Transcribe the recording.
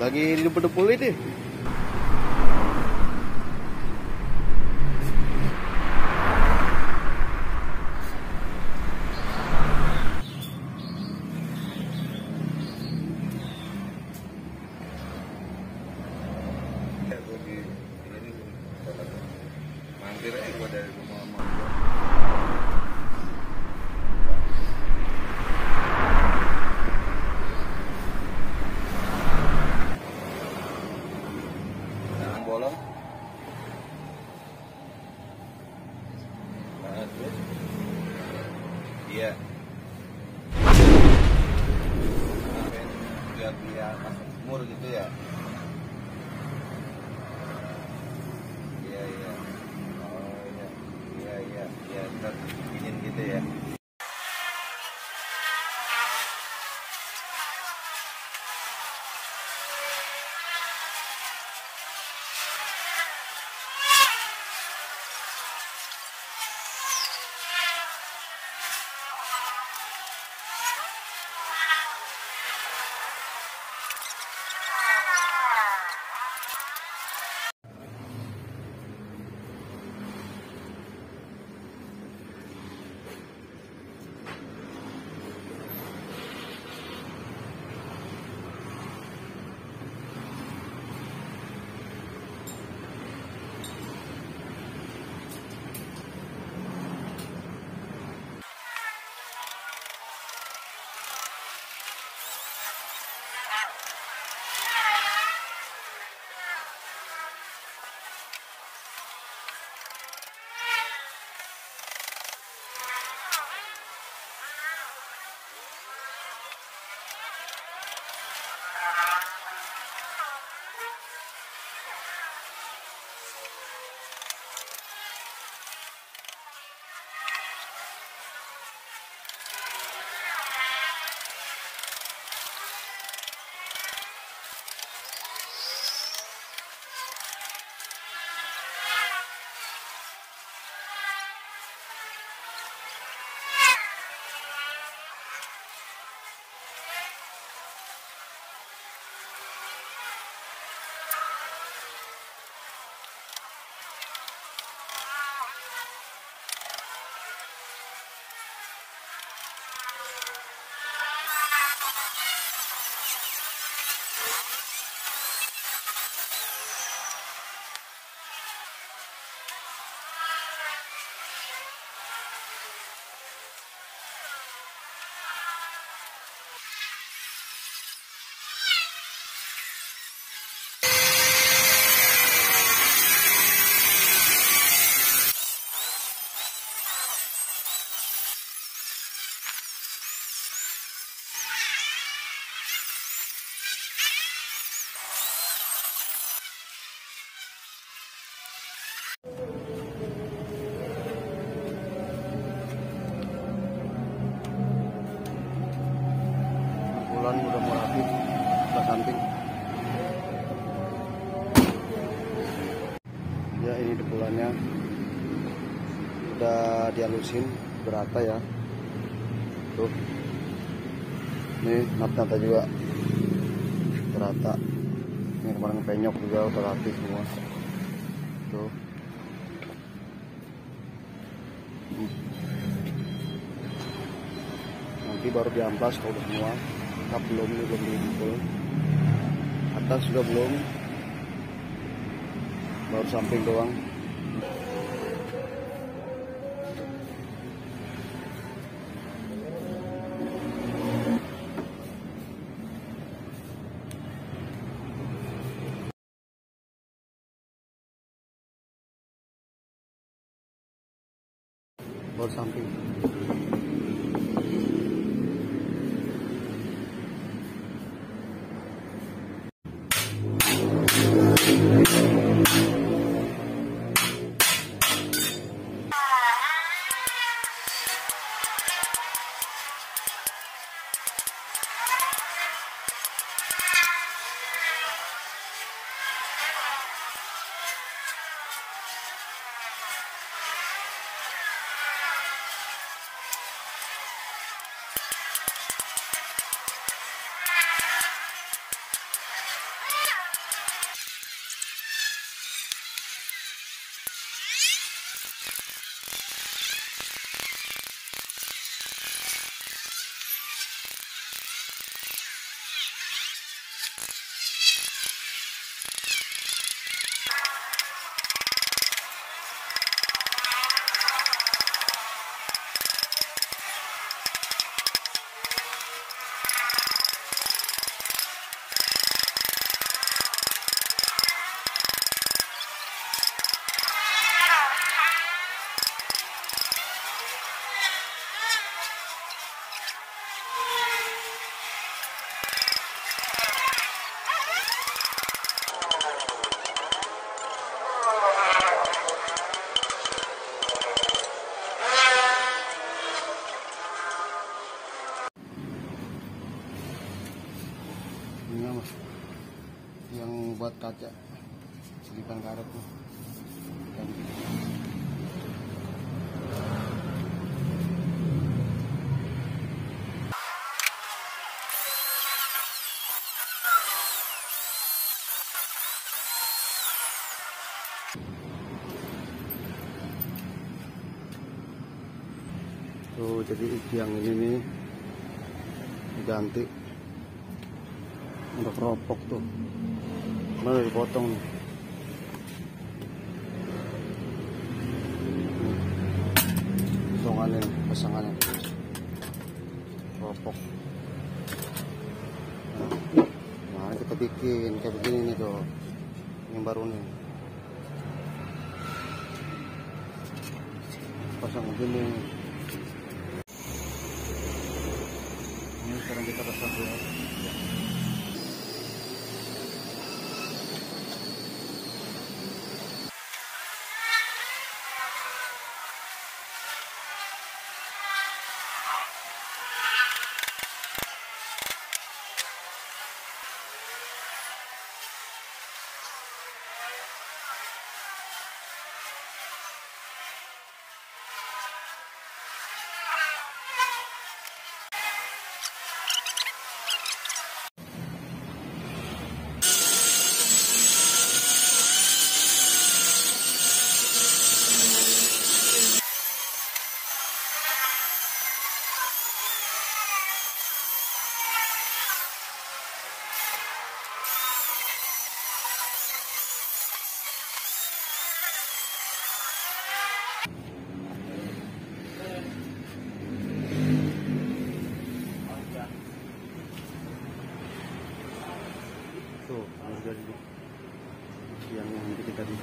lagi di dempul itu muro de terra. Samping. Ya ini debulannya udah dihalusin berata ya? Tuh. Ini nata-nata juga. Berata ini kemarin penyok juga udah rapi semua. Tuh. Nanti baru diamplas kalau semua. Kap belum belum dipukul atas juga belum. Baru samping doang. Baru samping buat kaca. Selipan karet tuh. Tuh jadi yang ini nih diganti untuk ropok tuh. Mana dipotong nih? Potongannya pasangannya. Ropok nah, nah kita bikin kayak begini nih tuh. Yang baru nih. Pasang begini. Ini sekarang kita pasang dulu tuh harus jadi yang nanti kita di